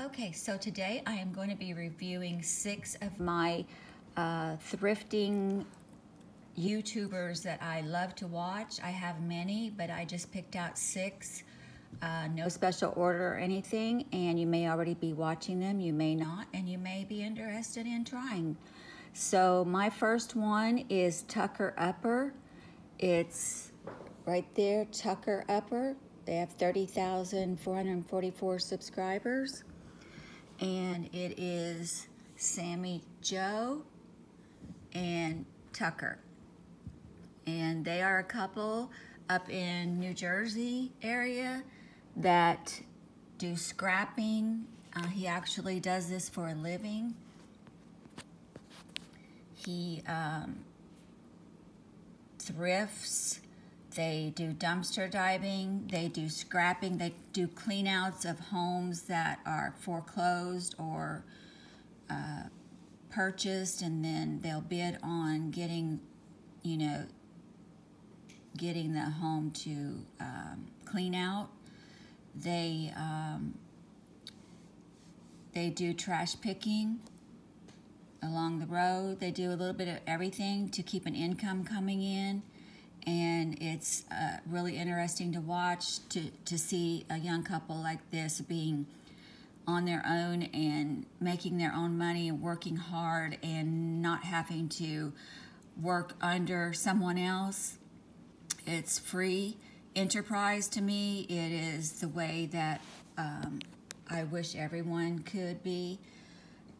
Okay, so today I am going to be reviewing six of my uh, thrifting YouTubers that I love to watch. I have many, but I just picked out six. Uh, no special order or anything, and you may already be watching them, you may not, and you may be interested in trying. So my first one is Tucker Upper. It's right there, Tucker Upper. They have 30,444 subscribers. And it is Sammy Joe and Tucker. And they are a couple up in New Jersey area that do scrapping. Uh, he actually does this for a living. He um, thrifts. They do dumpster diving. They do scrapping. They do cleanouts of homes that are foreclosed or uh, purchased, and then they'll bid on getting, you know, getting the home to um, clean out. They um, they do trash picking along the road. They do a little bit of everything to keep an income coming in. And it's uh, really interesting to watch to, to see a young couple like this being on their own and making their own money and working hard and not having to work under someone else. It's free enterprise to me. It is the way that um, I wish everyone could be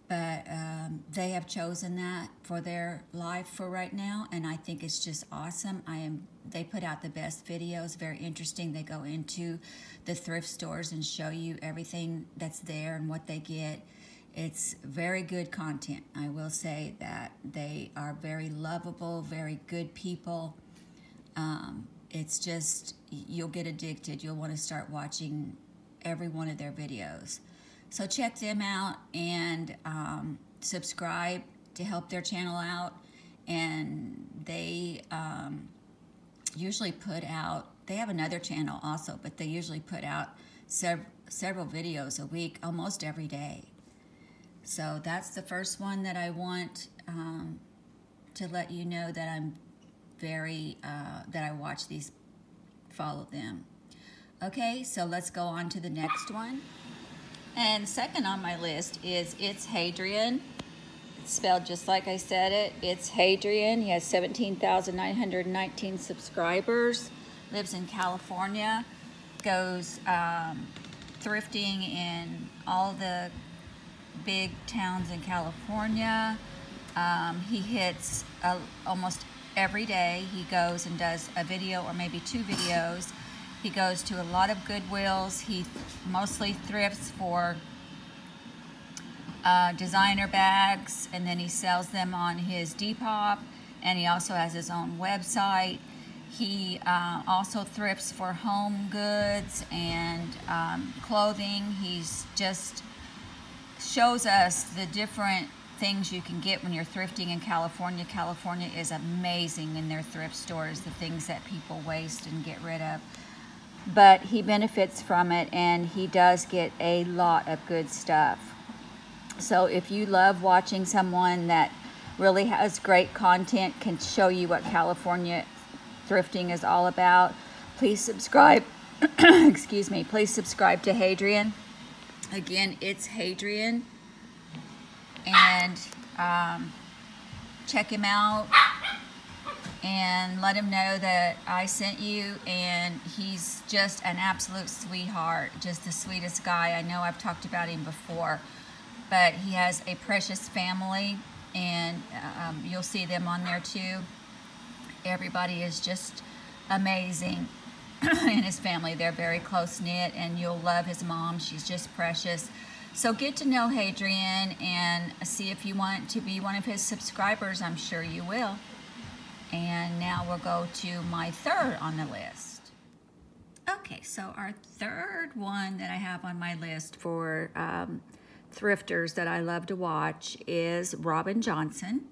but um, they have chosen that for their life for right now and i think it's just awesome. I am they put out the best videos very interesting. They go into the thrift stores and show you everything that's there and what they get. It's very good content. I will say that they are very lovable very good people. Um, it's just you'll get addicted. You'll want to start watching every one of their videos so check them out and um, subscribe to help their channel out. And they um, usually put out, they have another channel also, but they usually put out sev several videos a week, almost every day. So that's the first one that I want um, to let you know that I'm very, uh, that I watch these, follow them. Okay, so let's go on to the next one. And second on my list is It's Hadrian. It's spelled just like I said it. It's Hadrian. He has 17,919 subscribers. Lives in California. Goes um, thrifting in all the big towns in California. Um, he hits uh, almost every day. He goes and does a video or maybe two videos he goes to a lot of Goodwills. He mostly thrifts for uh, designer bags and then he sells them on his Depop and he also has his own website. He uh, also thrifts for home goods and um, clothing. He's just shows us the different things you can get when you're thrifting in California. California is amazing in their thrift stores, the things that people waste and get rid of but he benefits from it and he does get a lot of good stuff. So if you love watching someone that really has great content, can show you what California thrifting is all about, please subscribe. Excuse me. Please subscribe to Hadrian. Again, it's Hadrian. And um, check him out and let him know that I sent you and he's just an absolute sweetheart, just the sweetest guy. I know I've talked about him before, but he has a precious family and um, you'll see them on there too. Everybody is just amazing in his family. They're very close-knit and you'll love his mom. She's just precious. So get to know Hadrian and see if you want to be one of his subscribers. I'm sure you will. And now we'll go to my third on the list. Okay, so our third one that I have on my list for um, thrifters that I love to watch is Robin Johnson.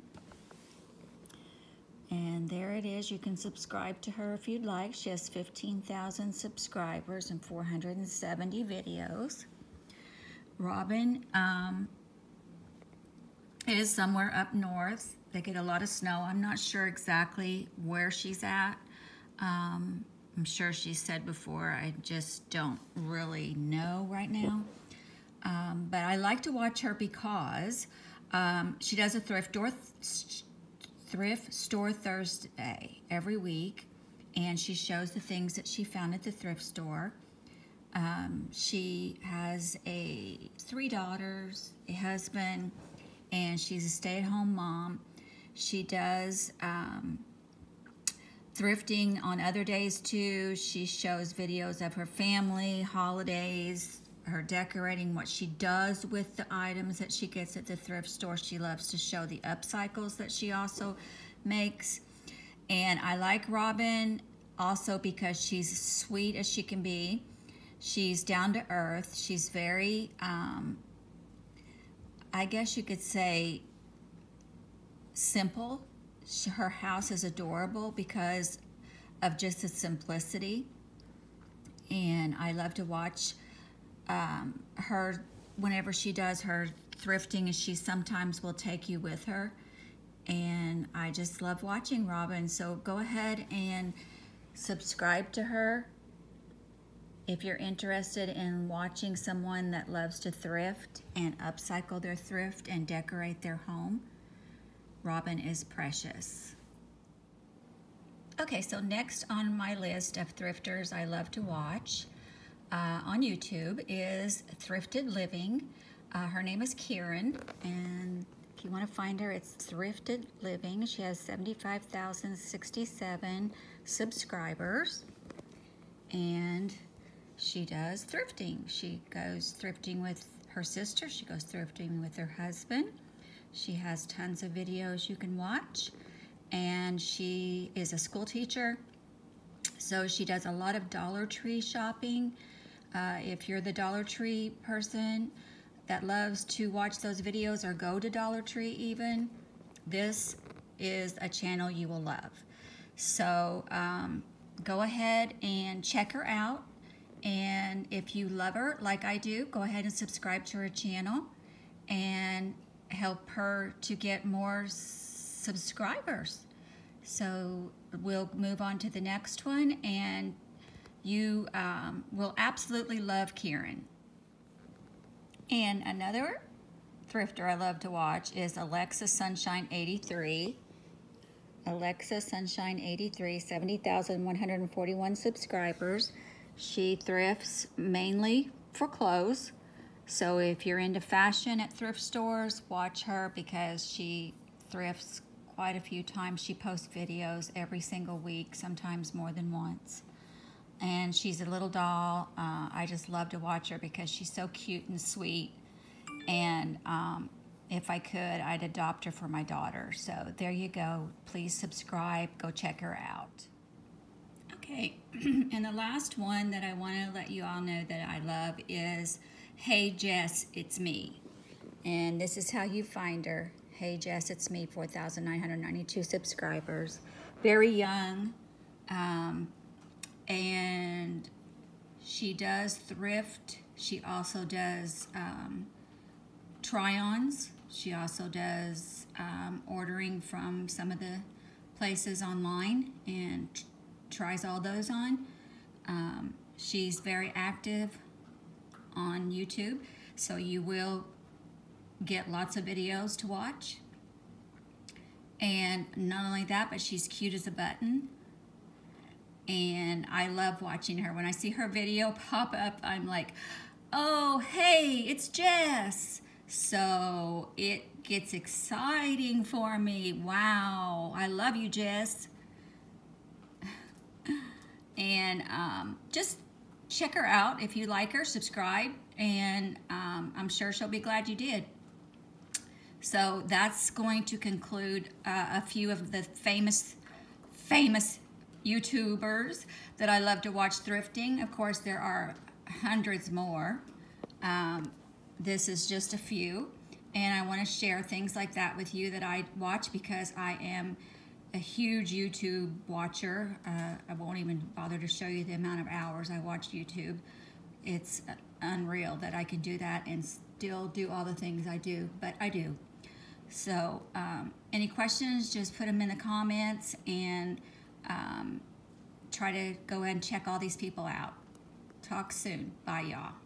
And there it is. You can subscribe to her if you'd like. She has 15,000 subscribers and 470 videos. Robin um, is somewhere up north. They get a lot of snow. I'm not sure exactly where she's at. Um, I'm sure she said before, I just don't really know right now. Um, but I like to watch her because um, she does a thrift store, thrift store Thursday every week, and she shows the things that she found at the thrift store. Um, she has a three daughters, a husband, and she's a stay-at-home mom. She does um, thrifting on other days too. She shows videos of her family, holidays, her decorating, what she does with the items that she gets at the thrift store. She loves to show the upcycles that she also makes. And I like Robin also because she's sweet as she can be. She's down to earth. She's very, um, I guess you could say, simple. Her house is adorable because of just its simplicity. And I love to watch um, her whenever she does her thrifting, and she sometimes will take you with her. And I just love watching Robin. So go ahead and subscribe to her if you're interested in watching someone that loves to thrift and upcycle their thrift and decorate their home. Robin is precious. Okay, so next on my list of thrifters I love to watch uh, on YouTube is Thrifted Living. Uh, her name is Kieran, and if you want to find her, it's Thrifted Living. She has 75,067 subscribers, and she does thrifting. She goes thrifting with her sister. She goes thrifting with her husband. She has tons of videos you can watch, and she is a school teacher. So she does a lot of Dollar Tree shopping uh, if you're the Dollar Tree person that loves to watch those videos or go to Dollar Tree even, this is a channel you will love. So um, go ahead and check her out. And if you love her like I do, go ahead and subscribe to her channel and help her to get more subscribers. So we'll move on to the next one and you um, will absolutely love Kieran. And another thrifter I love to watch is Alexa Sunshine 83. Alexa Sunshine 83, 70,141 subscribers. She thrifts mainly for clothes. So if you're into fashion at thrift stores, watch her because she thrifts quite a few times. She posts videos every single week, sometimes more than once and she's a little doll. Uh, I just love to watch her because she's so cute and sweet. And um, if I could, I'd adopt her for my daughter. So there you go. Please subscribe. Go check her out. Okay, and the last one that I want to let you all know that I love is Hey Jess, It's Me. And this is how you find her. Hey Jess, It's Me, 4,992 subscribers. Very young. Um, and she does thrift. She also does um, try-ons. She also does um, ordering from some of the places online and tries all those on. Um, she's very active on YouTube, so you will get lots of videos to watch. And not only that, but she's cute as a button and I love watching her. When I see her video pop up, I'm like, oh, hey, it's Jess. So it gets exciting for me. Wow, I love you, Jess. And um, just check her out if you like her, subscribe, and um, I'm sure she'll be glad you did. So that's going to conclude uh, a few of the famous, famous YouTubers that I love to watch thrifting. Of course, there are hundreds more. Um, this is just a few. And I want to share things like that with you that I watch because I am a huge YouTube watcher. Uh, I won't even bother to show you the amount of hours I watch YouTube. It's unreal that I can do that and still do all the things I do, but I do. So, um, any questions, just put them in the comments and um, try to go and check all these people out. Talk soon. Bye, y'all.